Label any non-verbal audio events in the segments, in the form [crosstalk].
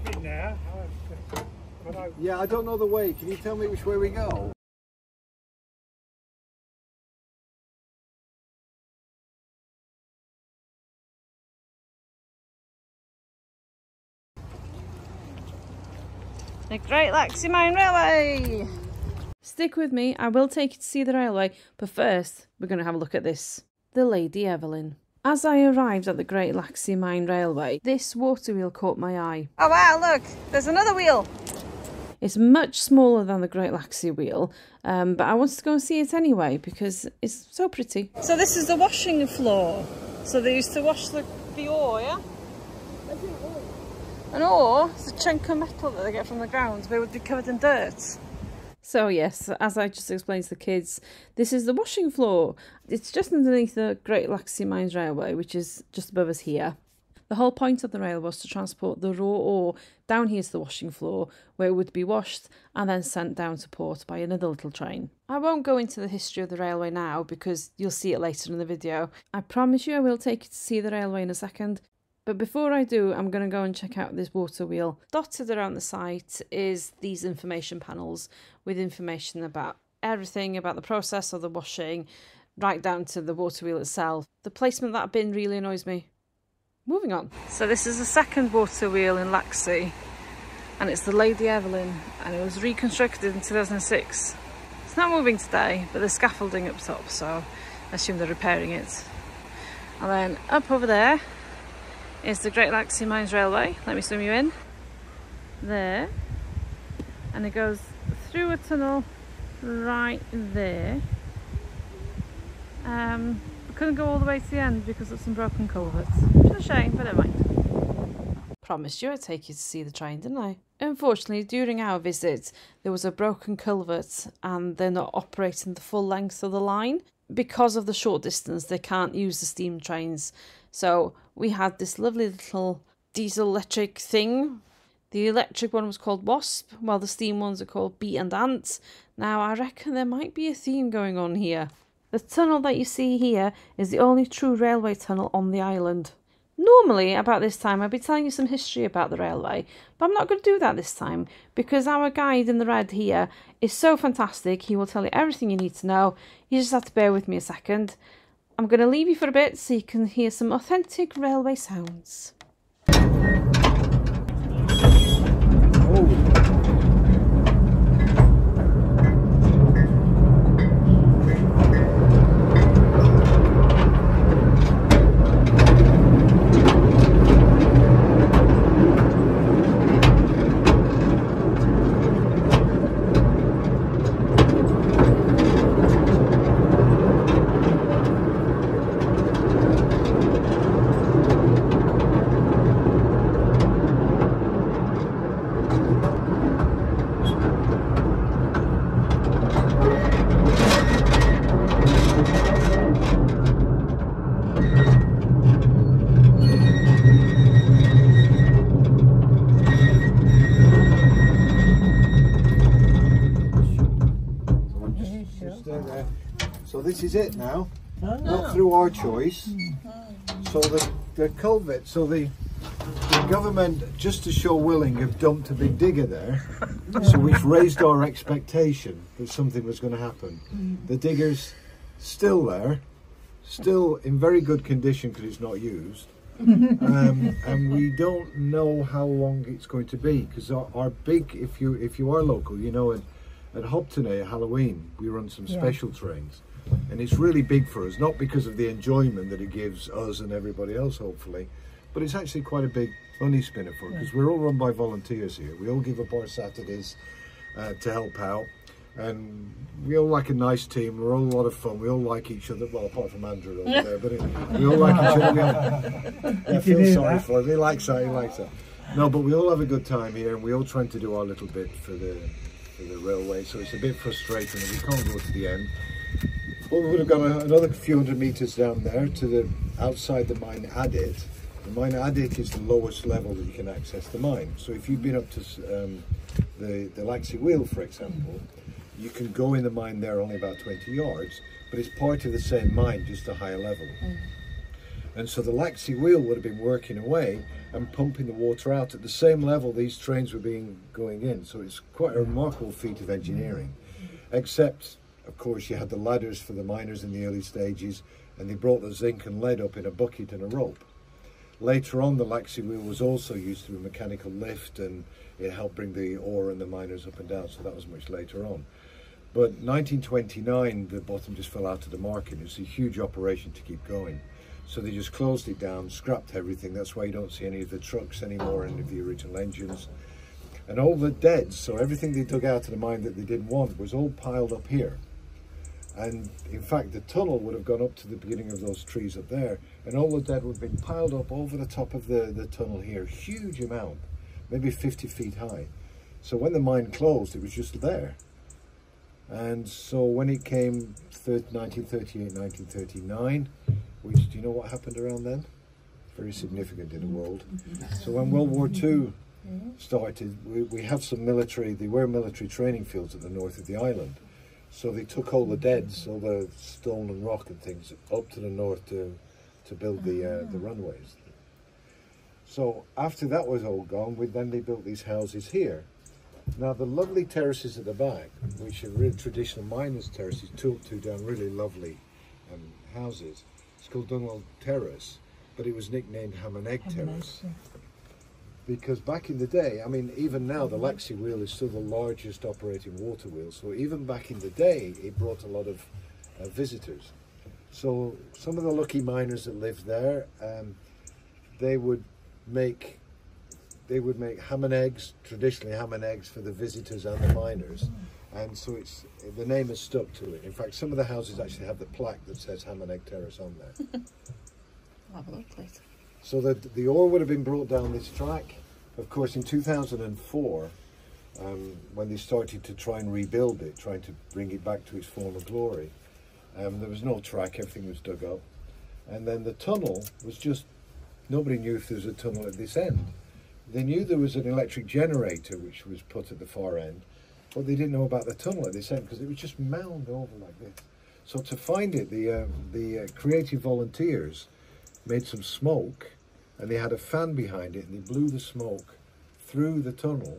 driving now. But I, Yeah, I don't know the way. Can you tell me which way we go? The Great Laxey Mine Railway! Stick with me, I will take you to see the railway, but first we're going to have a look at this. The Lady Evelyn. As I arrived at the Great Laxey Mine Railway, this water wheel caught my eye. Oh wow, look, there's another wheel! It's much smaller than the Great Laxey wheel, um, but I wanted to go and see it anyway because it's so pretty. So this is the washing floor. So they used to wash the, the ore, yeah? An ore is a chunk of metal that they get from the ground, but it would be covered in dirt. So yes, as I just explained to the kids, this is the washing floor. It's just underneath the Great Laxey Mines Railway, which is just above us here. The whole point of the rail was to transport the raw ore down here to the washing floor, where it would be washed and then sent down to port by another little train. I won't go into the history of the railway now because you'll see it later in the video. I promise you I will take you to see the railway in a second, but before I do, I'm going to go and check out this water wheel. Dotted around the site is these information panels with information about everything about the process of the washing, right down to the water wheel itself. The placement of that bin really annoys me. Moving on. So this is the second water wheel in Laxey, and it's the Lady Evelyn, and it was reconstructed in 2006. It's not moving today, but there's scaffolding up top, so I assume they're repairing it. And then up over there is the Great Laxey Mines Railway. Let me swim you in. There. And it goes through a tunnel right there. Um, we couldn't go all the way to the end because of some broken culverts. Which is a shame, but never mind. Promised you I'd take you to see the train, didn't I? Unfortunately, during our visit, there was a broken culvert and they're not operating the full length of the line. Because of the short distance, they can't use the steam trains. So we had this lovely little diesel electric thing. The electric one was called Wasp, while the steam ones are called Bee and Ant. Now, I reckon there might be a theme going on here. The tunnel that you see here is the only true railway tunnel on the island. Normally, about this time, I'd be telling you some history about the railway, but I'm not going to do that this time because our guide in the red here is so fantastic. He will tell you everything you need to know. You just have to bear with me a second. I'm going to leave you for a bit so you can hear some authentic railway sounds. Is it now. Not through our choice. So the, the culvert, so the, the government, just to show willing, have dumped a big digger there. [laughs] So we've raised our expectation that something was going to happen. The digger's still there, still in very good condition because it's not used. [laughs] um, and we don't know how long it's going to be because our, our big, if you if you are local, you know, at, at Hop-tu-Naa at Halloween we run some special trains, and it's really big for us. Not because of the enjoyment that it gives us and everybody else, hopefully, but it's actually quite a big money spinner for us because we're all run by volunteers here. We all give up our Saturdays uh, to help out. And we all like a nice team. We're all a lot of fun. We all like each other. Well, apart from Andrew over there, but it, we all like each other. [laughs] All, I feel sorry for him. He likes that. He likes that. No, but we all have a good time here, and we all trying to do our little bit for the for the railway. So it's a bit frustrating that we can't go to the end. But we would have got a, another few hundred meters down there to the outside the mine Adit. The mine Adit is the lowest level that you can access the mine. So if you've been up to um, the the Laxey Wheel, for example, you can go in the mine there only about 20 yards, but it's part of the same mine, just a higher level. And so the Laxey wheel would have been working away and pumping the water out at the same level these trains were being going in. So it's quite a remarkable feat of engineering. Except, of course, you had the ladders for the miners in the early stages, and they brought the zinc and lead up in a bucket and a rope. Later on, the Laxey wheel was also used through a mechanical lift, and it helped bring the ore and the miners up and down. So that was much later on. But 1929, the bottom just fell out of the market. It was a huge operation to keep going. So they just closed it down, scrapped everything. That's why you don't see any of the trucks anymore, any of the original engines. And all the deads, so everything they dug out of the mine that they didn't want, was all piled up here. And in fact, the tunnel would have gone up to the beginning of those trees up there, and all the dead would have been piled up over the top of the, the tunnel here, huge amount, maybe 50 feet high. So when the mine closed, it was just there. And so when it came 1938, 1939, which do you know what happened around then? Very significant in the world. So when World War II started, we, we have some military, they were military training fields at the north of the island. So they took all the deads, all the stone and rock and things up to the north to, to build the, uh, the runways. So after that was all gone, we, then they built these houses here. Now the lovely terraces at the back, which are really traditional miners' terraces, two up, two down, really lovely um, houses. It's called Dumbell Terrace, but it was nicknamed Ham and Egg Terrace. Because back in the day, I mean, even now, the Laxey wheel is still the largest operating water wheel. So even back in the day, it brought a lot of uh, visitors. So some of the lucky miners that lived there, um, they would make they would make ham and eggs, traditionally ham and eggs for the visitors and the miners. And so it's the name has stuck to it. In fact, some of the houses actually have the plaque that says Ham and Egg Terrace on there. [laughs] Look later. So the, the ore would have been brought down this track. Of course, in 2004, um, when they started to try and rebuild it, trying to bring it back to its former glory, um, there was no track, everything was dug up. And then the tunnel was just, nobody knew if there was a tunnel at this end. They knew there was an electric generator which was put at the far end, but they didn't know about the tunnel at this end because it was just mound over like this. So to find it, the, uh, the uh, creative volunteers made some smoke and they had a fan behind it and they blew the smoke through the tunnel.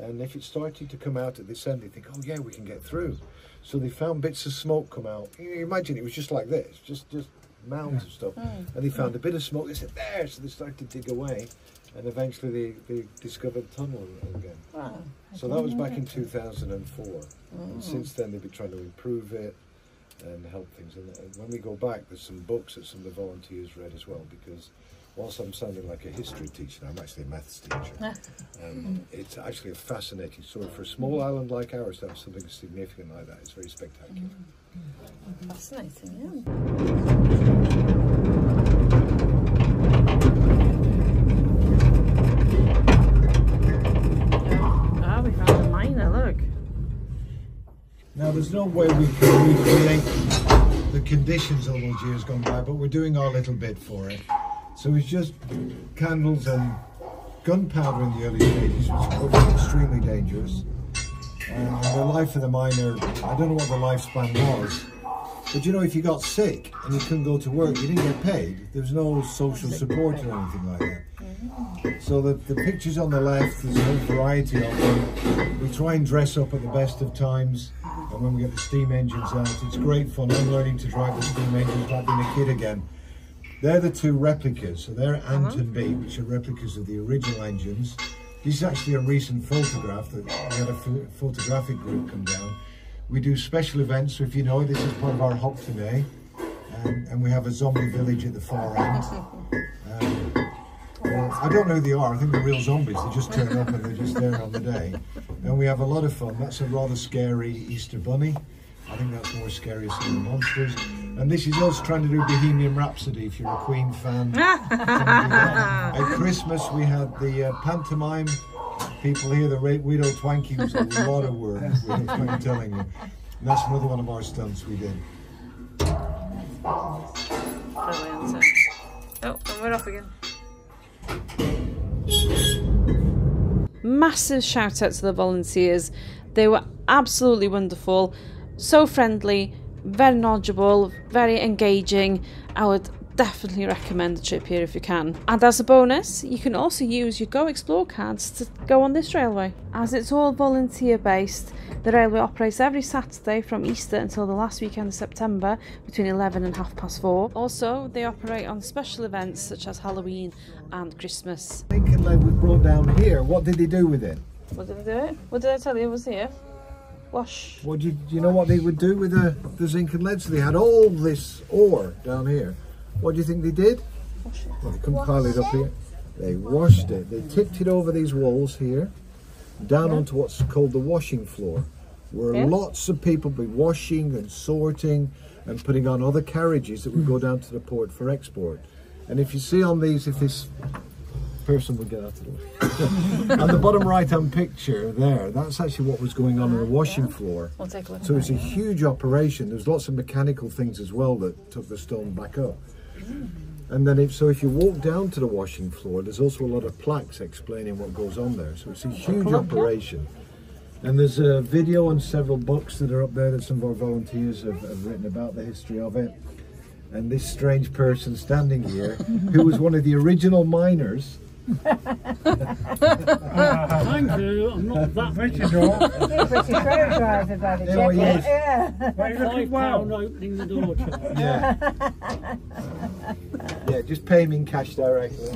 And if it started to come out at this end they think oh yeah we can get through. So they found bits of smoke come out. You imagine it was just like this just just mounds of stuff. And they found a bit of smoke they said there! So they started to dig away and eventually they, they discovered the tunnel again. Wow. so that was back in 2004 and since then they've been trying to improve it and help things. And uh, when we go back there's some books that some of the volunteers read as well because whilst I'm sounding like a history teacher I'm actually a maths teacher um, it's actually a fascinating story for a small island like ours to have something significant like that it's very spectacular Fascinating, yeah. Ah, we found a miner, look. Now, there's no way we can recreate the conditions all those years gone by, but we're doing our little bit for it. So it's just candles and gunpowder in the early stages, which was extremely dangerous. And the life of the miner, I don't know what the lifespan was, but you know, if you got sick and you couldn't go to work, you didn't get paid. There was no social support or anything like that. So the, the pictures on the left, there's a whole variety of them. We try and dress up at the best of times. And when we get the steam engines out, it's great fun. I'm learning to drive the steam engines like being a kid again. They're the two replicas. So they're Ant and Bee, which are replicas of the original engines. This is actually a recent photograph that we had a pho- photographic group come down. We do special events, so if you know, this is part of our Hop-tu-Naa. Um, and we have a zombie village at the far end. [laughs] Um, well, I don't know who they are. I think they're real zombies. They just turn up and they're just there on the day. And we have a lot of fun. That's a rather scary Easter bunny. I think that's more scary than of the monsters. And this is us trying to do Bohemian Rhapsody. If you're a Queen fan, trying to do that. at Christmas we had the uh, pantomime people here. The Ra- Widow Twankey was a lot of work. [laughs] I'm telling you. And that's another one of our stunts we did. Oh, and we're off again. Massive shout out to the volunteers. They were absolutely wonderful, so friendly, very knowledgeable, very engaging. I would definitely recommend the trip here if you can. And as a bonus, you can also use your Go Explore cards to go on this railway. As it's all volunteer based, the railway operates every Saturday from Easter until the last weekend of September between 11 and half past four. Also, they operate on special events such as Halloween and Christmas. Zinc and lead was brought down here. What did they do with it? What did they do it? What did I tell you was here? Wash. What do you, do you know what they would do with the, the zinc and lead? So they had all this ore down here. What do you think they did? Wash it. Well, they couldn't pile it up here. They washed it. They tipped it over these walls here, down onto what's called the washing floor, where Yeah. lots of people be washing and sorting and putting on other carriages that would go hmm. down to the port for export. And if you see on these, if this person would get out of the way, [laughs] on the bottom right-hand picture there, that's actually what was going on on the ah, washing floor. We'll take a look. So it's a huge operation. There's lots of mechanical things as well that took the stone back up. Hmm. And then if so, if you walk down to the washing floor, there's also a lot of plaques explaining what goes on there. So it's a huge operation. And there's a video and several books that are up there that some of our volunteers have, have written about the history of it. And this strange person standing here, who was one of the original miners, Thank you. I'm not that Bet you don't. British Rail driver by the There he Yeah. But you're looking five pound well. opening the door, Charlie. yeah, [laughs] yeah, just pay him in cash directly.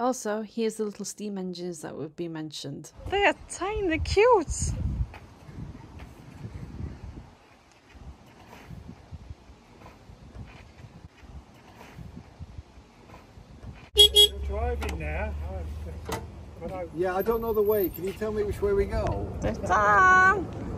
Also, here's the little steam engines that would be mentioned. They are tiny, cute. You're driving now. I- I, Yeah, I don't know the way. Can you tell me which way we go? Ta-da! Bye bye.